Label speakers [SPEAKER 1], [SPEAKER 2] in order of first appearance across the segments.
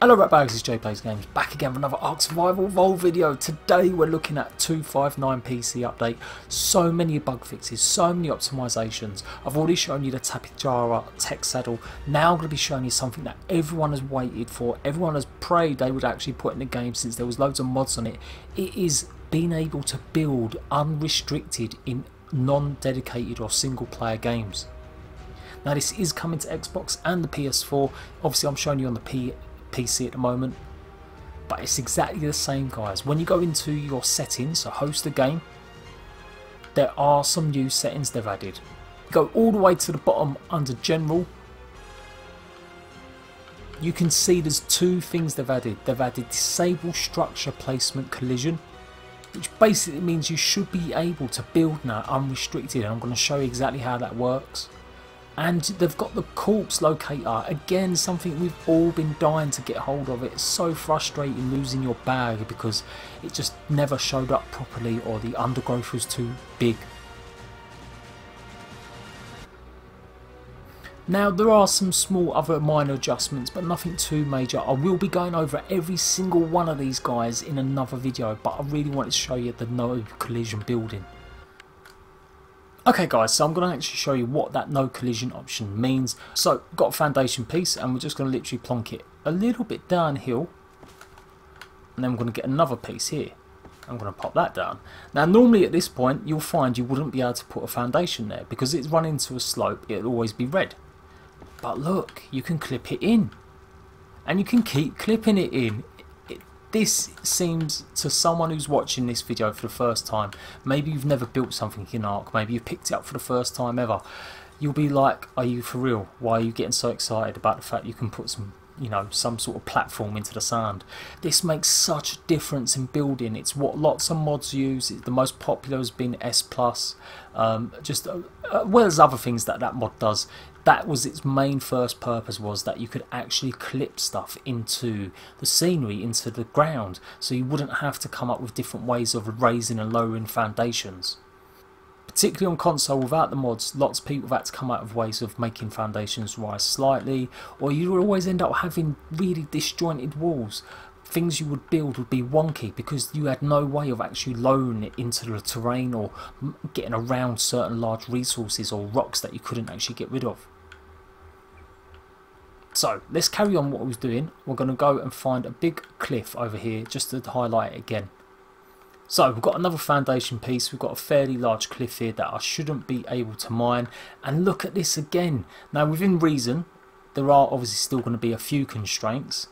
[SPEAKER 1] Hello Ratbags, it's Jade Plays Games, back again for another Ark Survival Evolved video. Today we're looking at 259 PC update. So many bug fixes, so many optimizations. I've already shown you the Tapejara tech saddle. Now I'm going to be showing you something that everyone has waited for. Everyone has prayed they would actually put in the game since there was loads of mods on it. It is being able to build unrestricted in non-dedicated or single player games. Now this is coming to Xbox and the PS4. Obviously I'm showing you on the P PC at the moment. But it's exactly the same guys. When you go into your settings, so host the game, there are some new settings they've added. Go all the way to the bottom under general. You can see there's two things they've added. They've added disable structure placement collision which basically means you should be able to build now unrestricted and I'm going to show you exactly how that works and they've got the corpse locator again something we've all been dying to get hold of it's so frustrating losing your bag because it just never showed up properly or the undergrowth was too big Now there are some small other minor adjustments but nothing too major. I will be going over every single one of these guys in another video but I really wanted to show you the no collision building. Okay guys, so I'm going to actually show you what that no collision option means. So, got a foundation piece and we're just going to literally plonk it a little bit downhill. And then we're going to get another piece here. I'm going to pop that down. Now normally at this point you'll find you wouldn't be able to put a foundation there because it's run into a slope, it'll always be red. But look, you can clip it in. And you can keep clipping it in this seems to someone who's watching this video for the first time, maybe you've never built something in Ark, maybe you've picked it up for the first time ever, you'll be like, are you for real? Why are you getting so excited about the fact you can put some you know some sort of platform into the sand? This makes such a difference in building. It's what lots of mods use. The most popular has been s plus um, just uh, well as other things that that mod does that was its main first purpose was that you could actually clip stuff into the scenery into the ground. So you wouldn't have to come up with different ways of raising and lowering foundations. Particularly on console without the mods lots of people have had to come out of ways of making foundations rise slightly or you would always end up having really disjointed walls. Things you would build would be wonky because you had no way of actually lowering it into the terrain or getting around certain large resources or rocks that you couldn't actually get rid of so let's carry on what we was doing. We're going to go and find a big cliff over here just to highlight it again. So we've got another foundation piece, we've got a fairly large cliff here that I shouldn't be able to mine. And look at this again. Now within reason, there are obviously still going to be a few constraints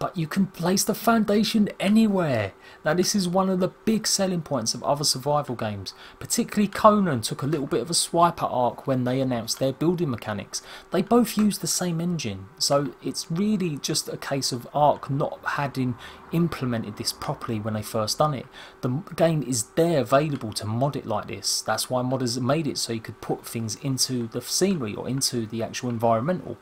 [SPEAKER 1] but you can place the foundation anywhere. Now this is one of the big selling points of other survival games. Particularly Conan took a little bit of a swipe at Ark when they announced their building mechanics. They both use the same engine, so it's really just a case of Ark not having implemented this properly when they first done it. The game is there available to mod it like this. That's why modders made it so you could put things into the scenery or into the actual environmental.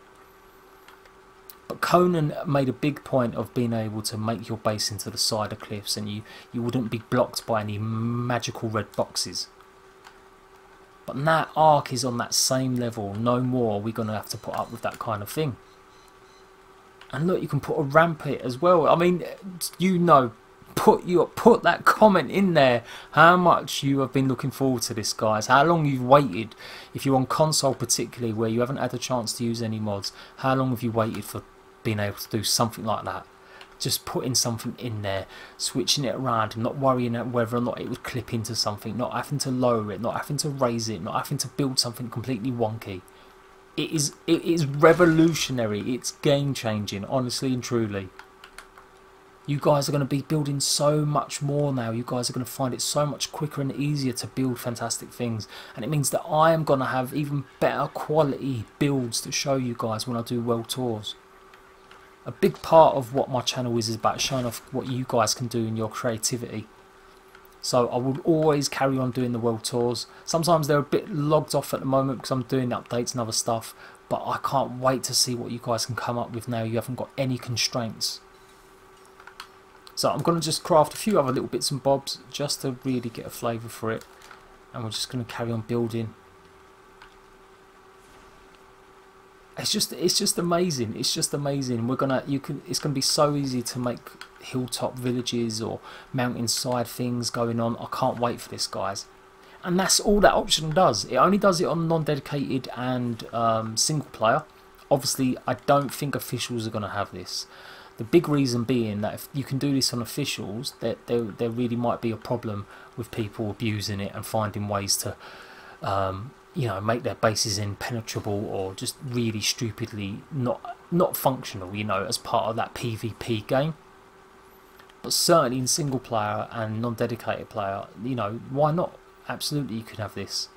[SPEAKER 1] Conan made a big point of being able to make your base into the side of cliffs and you, you wouldn't be blocked by any magical red boxes. But now Ark is on that same level, no more we're going to have to put up with that kind of thing. And look, you can put a ramp it as well. I mean, you know, put you put that comment in there how much you have been looking forward to this guys how long you've waited if you're on console particularly where you haven't had a chance to use any mods how long have you waited for being able to do something like that. Just putting something in there, switching it around, not worrying about whether or not it would clip into something, not having to lower it, not having to raise it, not having to build something completely wonky. It is it is revolutionary. It's game changing, honestly and truly. You guys are going to be building so much more now. You guys are going to find it so much quicker and easier to build fantastic things. And it means that I am going to have even better quality builds to show you guys when I do world tours a big part of what my channel is is about showing off what you guys can do in your creativity. So I will always carry on doing the world tours. Sometimes they're a bit logged off at the moment because I'm doing updates and other stuff. But I can't wait to see what you guys can come up with now. You haven't got any constraints. So I'm going to just craft a few other little bits and bobs just to really get a flavour for it. And we're just going to carry on building it's just it's just amazing. It's just amazing. We're gonna you can it's gonna be so easy to make hilltop villages or mountainside things going on. I can't wait for this guys. And that's all that option does. It only does it on non-dedicated and um, single player. Obviously I don't think officials are gonna have this. The big reason being that if you can do this on officials that there, there really might be a problem with people abusing it and finding ways to um, you know make their bases impenetrable or just really stupidly not not functional you know as part of that PvP game. But certainly in single player and non-dedicated player you know why not? Absolutely you could have this.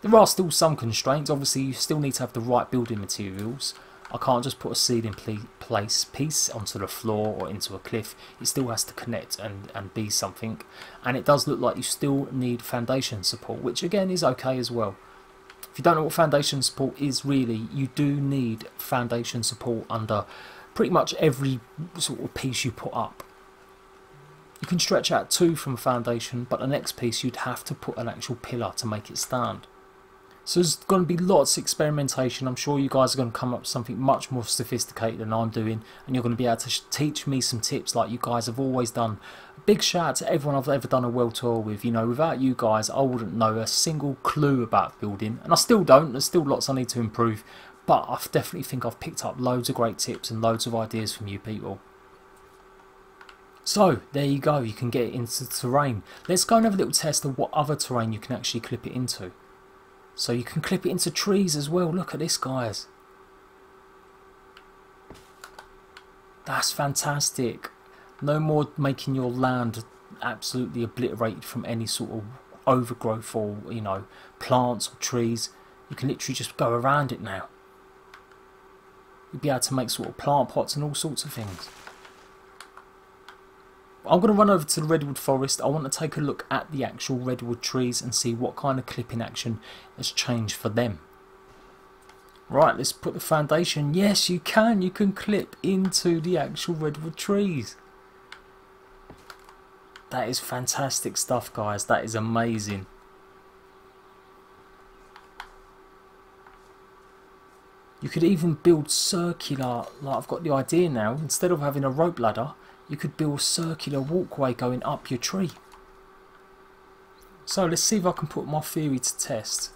[SPEAKER 1] There are still some constraints. Obviously you still need to have the right building materials I can't just put a ceiling place piece onto the floor or into a cliff. It still has to connect and, and be something. And it does look like you still need foundation support, which again is okay as well. If you don't know what foundation support is really, you do need foundation support under pretty much every sort of piece you put up. You can stretch out two from a foundation, but the next piece you'd have to put an actual pillar to make it stand. So there's going to be lots of experimentation. I'm sure you guys are going to come up with something much more sophisticated than I'm doing, and you're going to be able to teach me some tips like you guys have always done. A big shout out to everyone I've ever done a world tour with. You know, without you guys, I wouldn't know a single clue about building, and I still don't. There's still lots I need to improve, but I definitely think I've picked up loads of great tips and loads of ideas from you people. So, there you go, you can get it into terrain. Let's go and have a little test of what other terrain you can actually clip it into. So you can clip it into trees as well. Look at this, guys. That's fantastic. No more making your land absolutely obliterated from any sort of overgrowth or, you know, plants or trees. You can literally just go around it now. You'll be able to make sort of plant pots and all sorts of things. I'm going to run over to the redwood forest. I want to take a look at the actual redwood trees and see what kind of clipping action has changed for them. Right, let's put the foundation. Yes, you can. You can clip into the actual redwood trees. That is fantastic stuff, guys. That is amazing. You could even build circular, like I've got the idea now, instead of having a rope ladder, you could build a circular walkway going up your tree. So let's see if I can put my theory to test.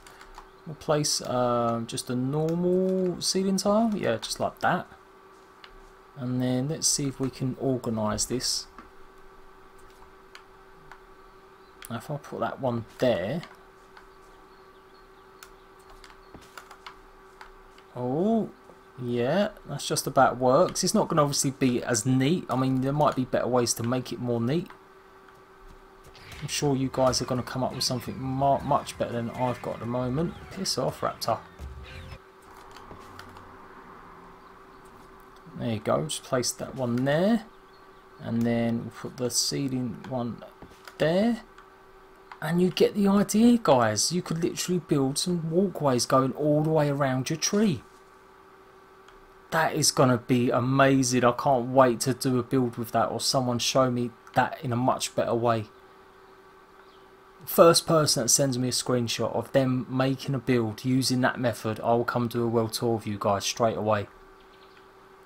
[SPEAKER 1] We'll place um, just a normal ceiling tile, yeah, just like that. And then let's see if we can organise this. Now if I put that one there, oh, yeah, that's just about works. It's not going to obviously be as neat. I mean, there might be better ways to make it more neat. I'm sure you guys are going to come up with something much better than I've got at the moment. Piss off, Raptor. There you go, just place that one there. And then we'll put the ceiling one there. And you get the idea, guys. You could literally build some walkways going all the way around your tree that is going to be amazing. I can't wait to do a build with that or someone show me that in a much better way. First person that sends me a screenshot of them making a build using that method, I will come do a world tour of you guys straight away.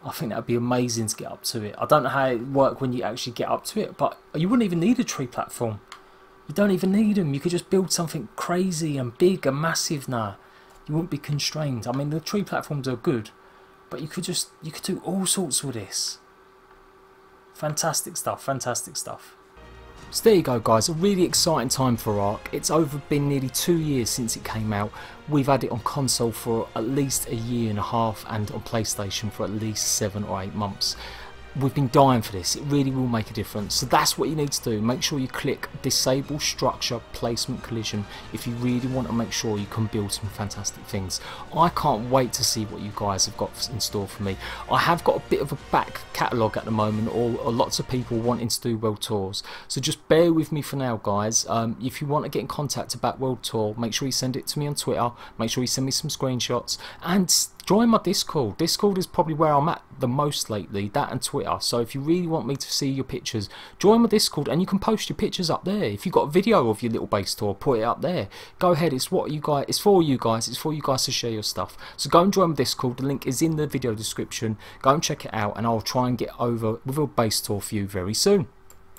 [SPEAKER 1] I think that would be amazing to get up to it. I don't know how it work when you actually get up to it, but you wouldn't even need a tree platform. You don't even need them. You could just build something crazy and big and massive now. You wouldn't be constrained. I mean, the tree platforms are good, but you could just, you could do all sorts with this. Fantastic stuff, fantastic stuff. So there you go guys, a really exciting time for Ark. It's over been nearly two years since it came out. We've had it on console for at least a year and a half and on PlayStation for at least seven or eight months we've been dying for this. It really will make a difference. So that's what you need to do. Make sure you click disable structure placement collision if you really want to make sure you can build some fantastic things. I can't wait to see what you guys have got in store for me. I have got a bit of a back catalogue at the moment or, or lots of people wanting to do world tours. So just bear with me for now guys. Um, if you want to get in contact about world tour make sure you send it to me on Twitter. Make sure you send me some screenshots. And join my Discord. Discord is probably where I'm at the most lately, that and Twitter. So if you really want me to see your pictures, join my Discord and you can post your pictures up there. If you've got a video of your little base tour, put it up there. Go ahead, it's what you guys it's for you guys, it's for you guys to share your stuff. So go and join my Discord, the link is in the video description. Go and check it out and I'll try and get over with a base tour for you very soon.